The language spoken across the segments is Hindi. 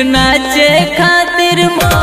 नाचे खातिर माँ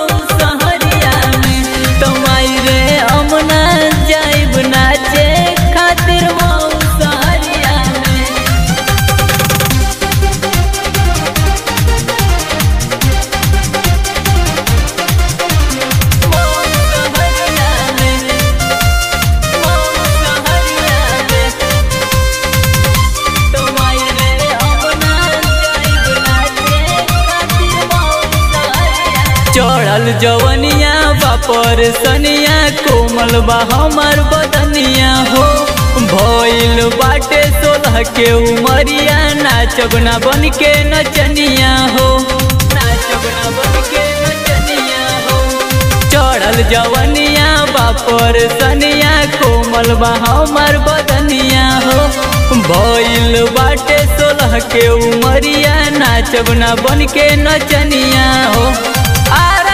बापर सनिया कोमल बा हमार बदनिया हो। भइल बाटे सोलह के उमरिया, नाचब ना बन के नचनिया हो। नाचब ना बन के नचनिया हो। चढ़ल जवनिया बापर सनिया कोमल बा हमार बदनिया हो। भइल बाटे सोलह के उमरिया, नाचब ना बन के नचनिया हो। आरा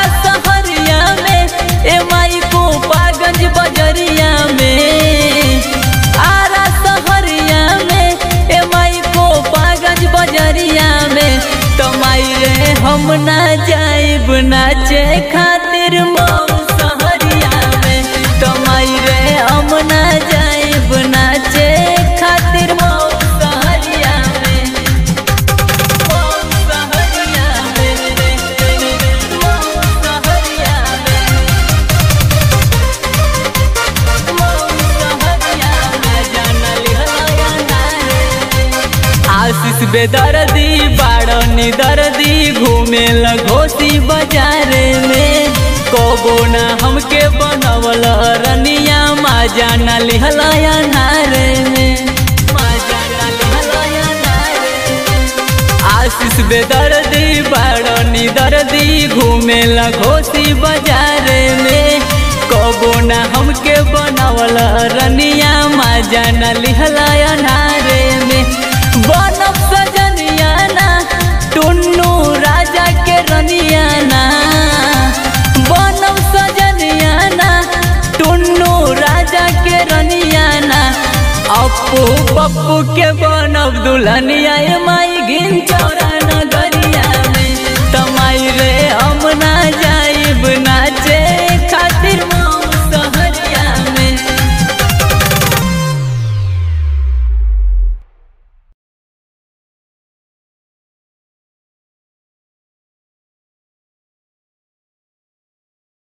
जाइब नाचे खातिर मऊ बेदर्दी बाड़नी दर्दी, घूमे लगोसी बाजारे में। कबो ना हमके बनवल रनिया में। माजा ना लिहलाया नारे में। आशीष बेदर्दी बाड़नी दर्दी, घूमे लगोसी बाजारे में। कबो ना हमके पप्पू के बनब दुल्हनिया माई गिन चौरा